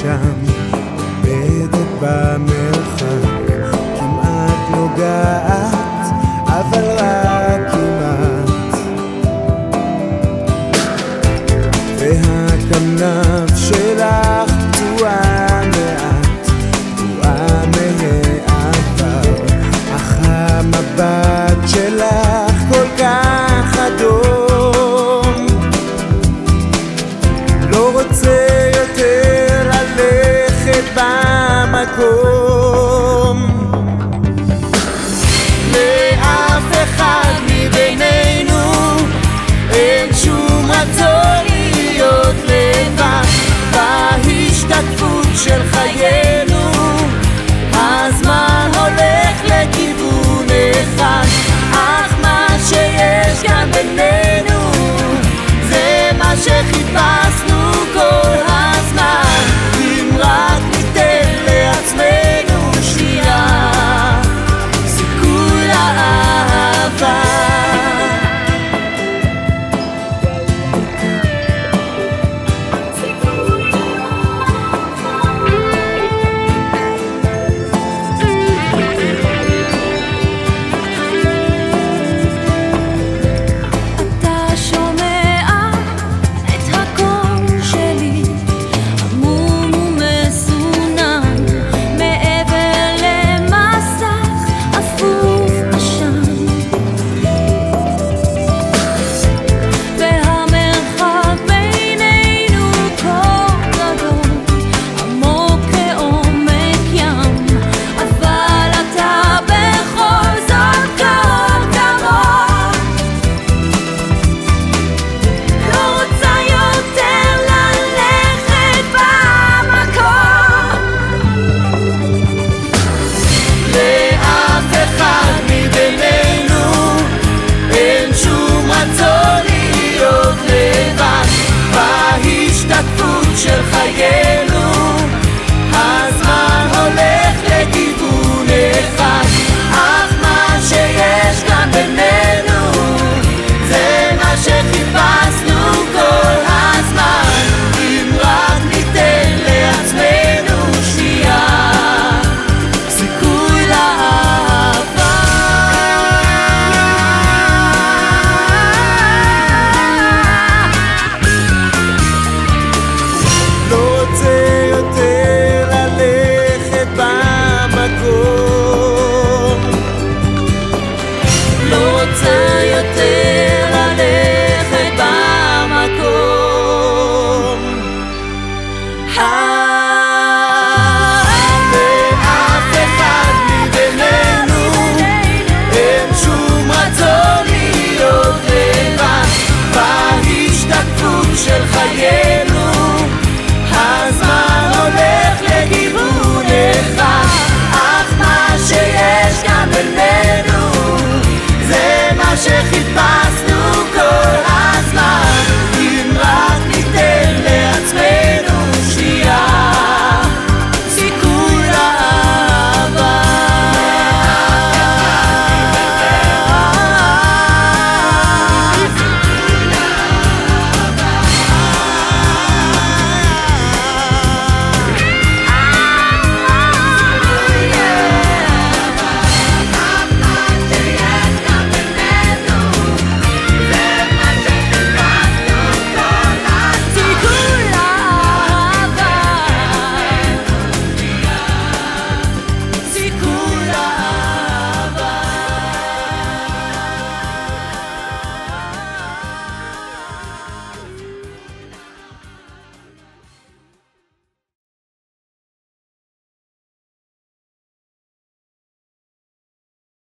שם, בגד במרחק, כמעט נוגעת, אבל רק כמעט. והקטנה hope. yeah.